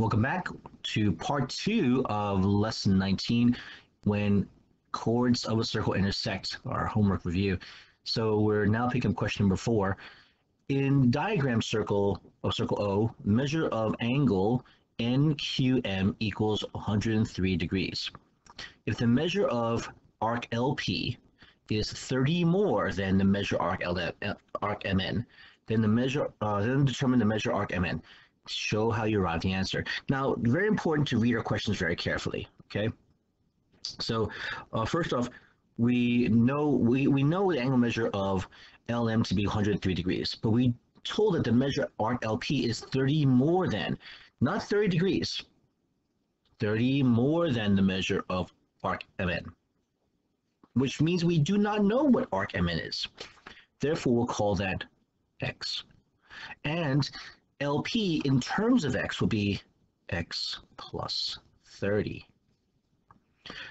Welcome back to part two of lesson 19 when chords of a circle intersect, our homework review. So we're now picking up question number four. In diagram circle of circle O, measure of angle NQM equals 103 degrees. If the measure of arc LP is 30 more than the measure arc, LM, arc MN, then the measure, uh, then determine the measure arc MN show how you arrive the answer. Now, very important to read our questions very carefully, okay? So uh, first off, we know we, we know the angle measure of LM to be 103 degrees, but we told that the measure arc LP is 30 more than, not 30 degrees, 30 more than the measure of arc MN, which means we do not know what arc MN is. Therefore, we'll call that X. And LP in terms of x will be x plus 30.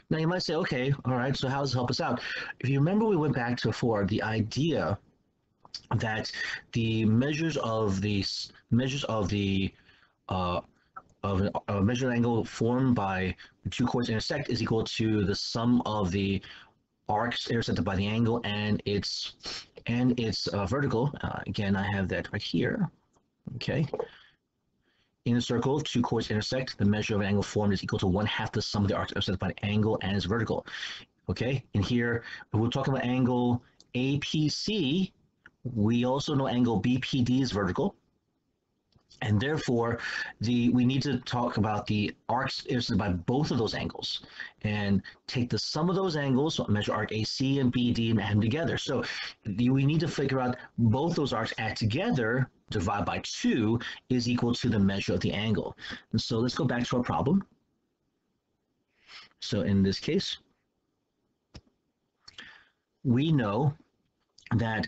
Now you might say, okay, all right, so how does it help us out? If you remember we went back to before, the idea that the measures of the measures of the uh, of a measured angle formed by two chords intersect is equal to the sum of the arcs intersected by the angle and its and its uh, vertical. Uh, again, I have that right here. Okay. In a circle, two chords intersect. The measure of an angle formed is equal to one half the sum of the arcs intersected by the angle and its vertical. Okay. And here, we're talking about angle APC. We also know angle BPD is vertical. And therefore, the we need to talk about the arcs intersected by both of those angles and take the sum of those angles, so measure arc AC and BD and add them together. So the, we need to figure out both those arcs add together, divide by 2, is equal to the measure of the angle. And so let's go back to our problem. So in this case, we know that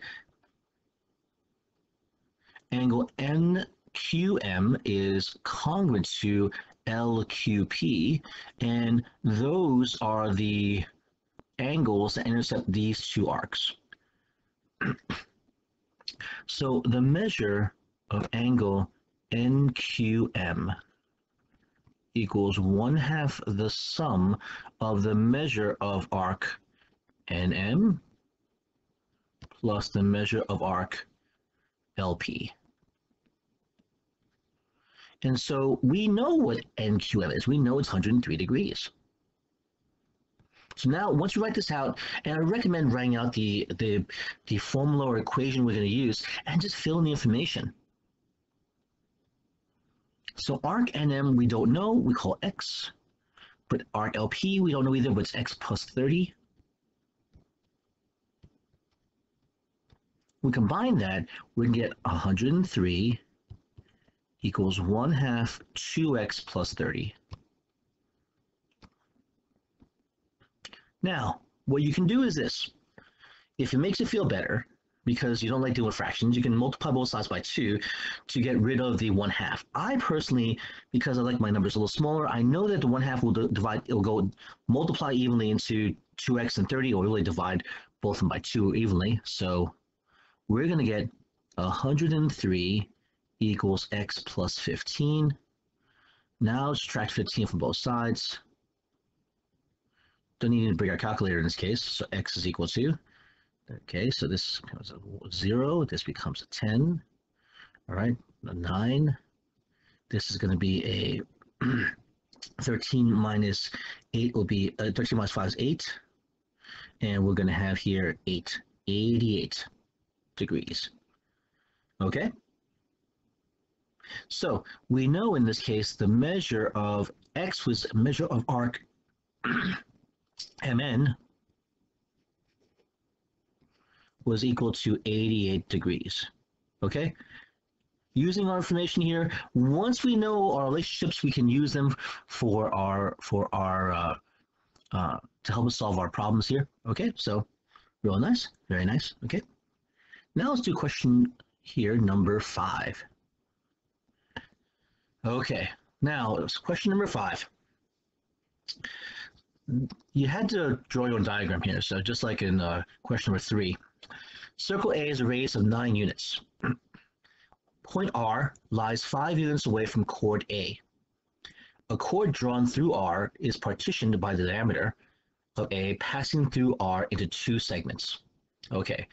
angle NQM is congruent to LQP, and those are the angles that intercept these two arcs. So the measure of angle NQM equals one half the sum of the measure of arc NM plus the measure of arc LP. And so we know what NQM is. We know it's 103 degrees. So now, once you write this out, and I recommend writing out the, the, the formula or equation we're going to use, and just fill in the information. So arc NM we don't know, we call X. But arc LP we don't know either, but it's X plus 30. We combine that, we can get 103 equals 1 half 2x plus 30. Now, what you can do is this. If it makes you feel better, because you don't like doing fractions, you can multiply both sides by 2 to get rid of the 1 half. I personally, because I like my numbers a little smaller, I know that the 1 half will divide, it'll go multiply evenly into 2x and 30, or really divide both of them by 2 evenly. So we're going to get 103 equals x plus 15. Now subtract 15 from both sides. Don't need to bring our calculator in this case, so x is equal to, okay, so this becomes a 0, this becomes a 10, all right, a 9. This is going to be a 13 minus 8 will be, uh, 13 minus 5 is 8, and we're going to have here 8, 88 degrees, okay? So we know in this case the measure of x was measure of arc mn was equal to 88 degrees. Okay? Using our information here, once we know our relationships, we can use them for our for our uh, uh, to help us solve our problems here. Okay, so real nice, very nice. Okay, now let's do question here, number five. Okay, now question number five. You had to draw your diagram here, so just like in uh, question number three. Circle A is a radius of nine units. Point R lies five units away from chord A. a chord drawn through R is partitioned by the diameter of A passing through R into two segments. Okay,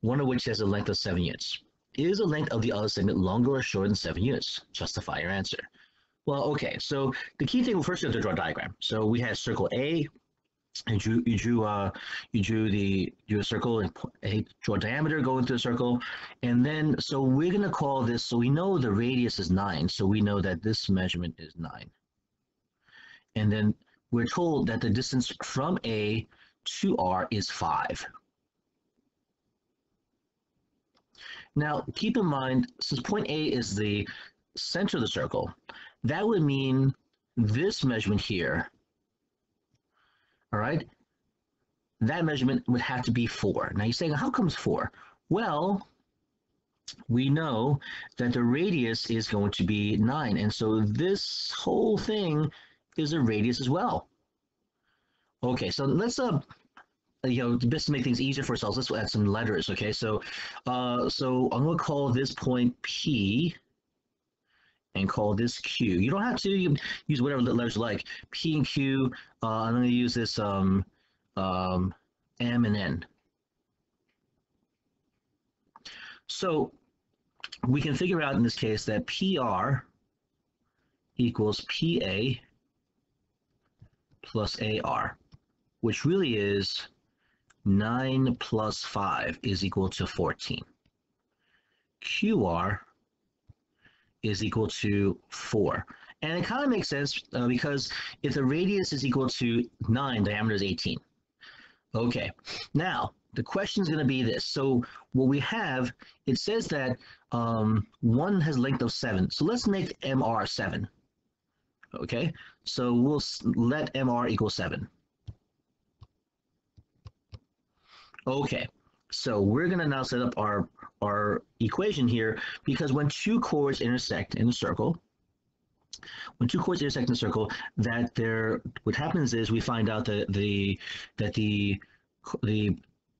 one of which has a length of seven units. Is the length of the other segment longer or shorter than seven units? Justify your answer. Well, okay, so the key thing, first have to draw a diagram. So we had circle A, and drew, you drew, uh, you drew the, drew a circle and a, draw a diameter going through the circle. And then, so we're gonna call this, so we know the radius is nine, so we know that this measurement is nine. And then we're told that the distance from A to R is five. Now, keep in mind, since point A is the center of the circle, that would mean this measurement here, all right, that measurement would have to be four. Now you're saying, how comes four? Well, we know that the radius is going to be nine. And so this whole thing is a radius as well. Okay, so let's uh, you know, just to make things easier for ourselves, let's add some letters. Okay, so uh, so I'm gonna call this point P and call this Q. You don't have to use whatever letters you like. P and Q. Uh, I'm gonna use this um, um, M and N. So we can figure out in this case that PR equals PA plus AR, which really is 9 plus 5 is equal to 14. QR is equal to 4. And it kind of makes sense uh, because if the radius is equal to 9, diameter is 18. Okay, now the question is going to be this. So what we have, it says that um, 1 has length of 7. So let's make MR 7. Okay, so we'll let MR equal 7. Okay, so we're going to now set up our, our equation here because when two chords intersect in a circle, when two chords intersect in a circle, that there, what happens is we find out that the, that the, the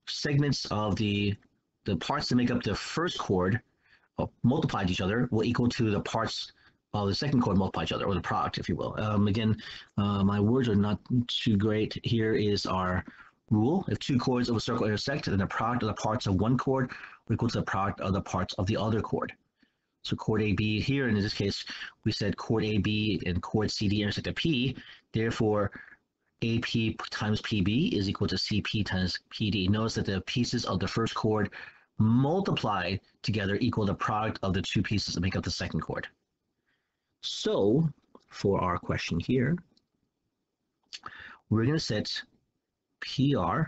segments of the, the parts that make up the first chord uh, multiplied each other will equal to the parts of the second chord multiply each other, or the product, if you will. Um, again, uh, my words are not too great. Here is our rule. If two chords of a circle intersect, then the product of the parts of one chord will equal to the product of the parts of the other chord. So chord AB here, in this case, we said chord AB and chord CD intersect at P. Therefore, AP times PB is equal to CP times PD. Notice that the pieces of the first chord multiplied together equal the product of the two pieces that make up the second chord. So, for our question here, we're going to set PR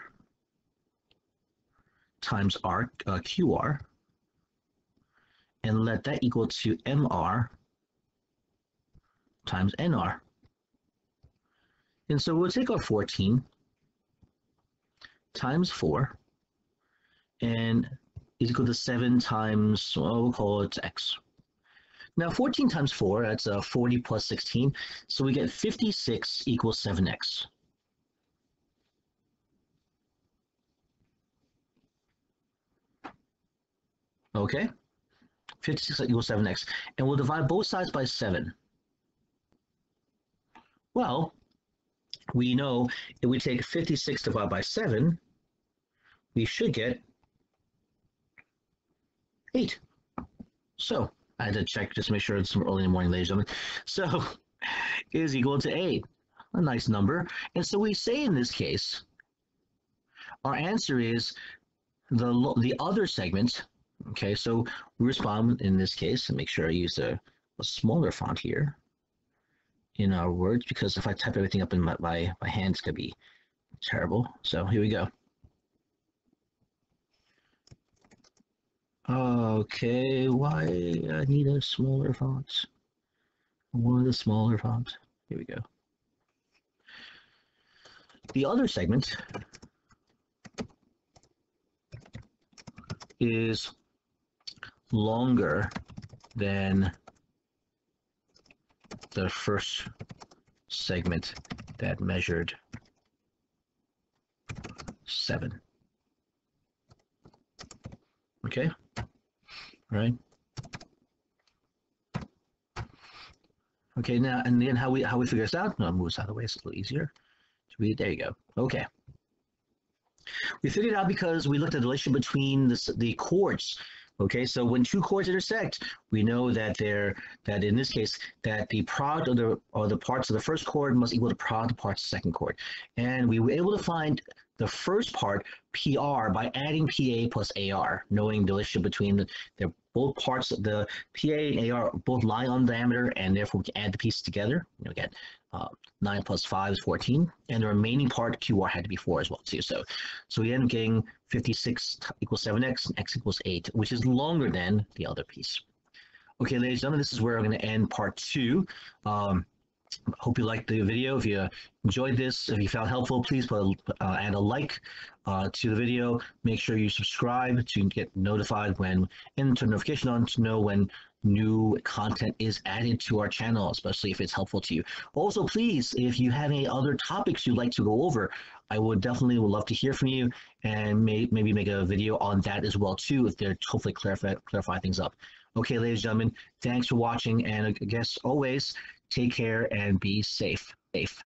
times R, uh, QR and let that equal to MR times NR. And so we'll take our 14 times 4 and is equal to 7 times, well, we'll call it x. Now 14 times 4, that's uh, 40 plus 16, so we get 56 equals 7x. Okay, 56 equals 7x. And we'll divide both sides by 7. Well, we know if we take 56 divided by 7, we should get 8. So, I had to check just to make sure it's early in the morning, ladies and gentlemen. So, is equal to 8. A nice number. And so we say in this case, our answer is the, the other segment Okay, so we respond in this case and make sure I use a, a smaller font here in our words because if I type everything up in my, my, my hand, it's going to be terrible. So here we go. Okay, why I need a smaller font? One of the smaller fonts. Here we go. The other segment is longer than the first segment that measured seven. Okay, right? Okay, now and then how we how we figure this out? No, move this out of the way. It's a little easier to read. There you go. Okay. We figured out because we looked at the relationship between the, the chords. Okay, so when two chords intersect, we know that they're that in this case that the product of the or the parts of the first chord must equal the product of the parts of the second chord, and we were able to find the first part PR by adding PA plus AR, knowing the relationship between the, the both parts of the PA and AR both lie on diameter, and therefore we can add the pieces together. You know, get uh, 9 plus 5 is 14, and the remaining part QR had to be 4 as well too. So, so we end up getting 56 equals 7x and x equals 8, which is longer than the other piece. Okay, ladies and gentlemen, this is where I'm going to end part two. Um, hope you liked the video. If you enjoyed this, if you found helpful, please put uh, add a like uh, to the video. Make sure you subscribe to get notified when and turn notification on to know when new content is added to our channel, especially if it's helpful to you. Also, please, if you have any other topics you'd like to go over, I would definitely would love to hear from you and may, maybe make a video on that as well too, if they're hopefully clarify, clarify things up. Okay, ladies and gentlemen, thanks for watching, and I guess always take care and be safe. Safe.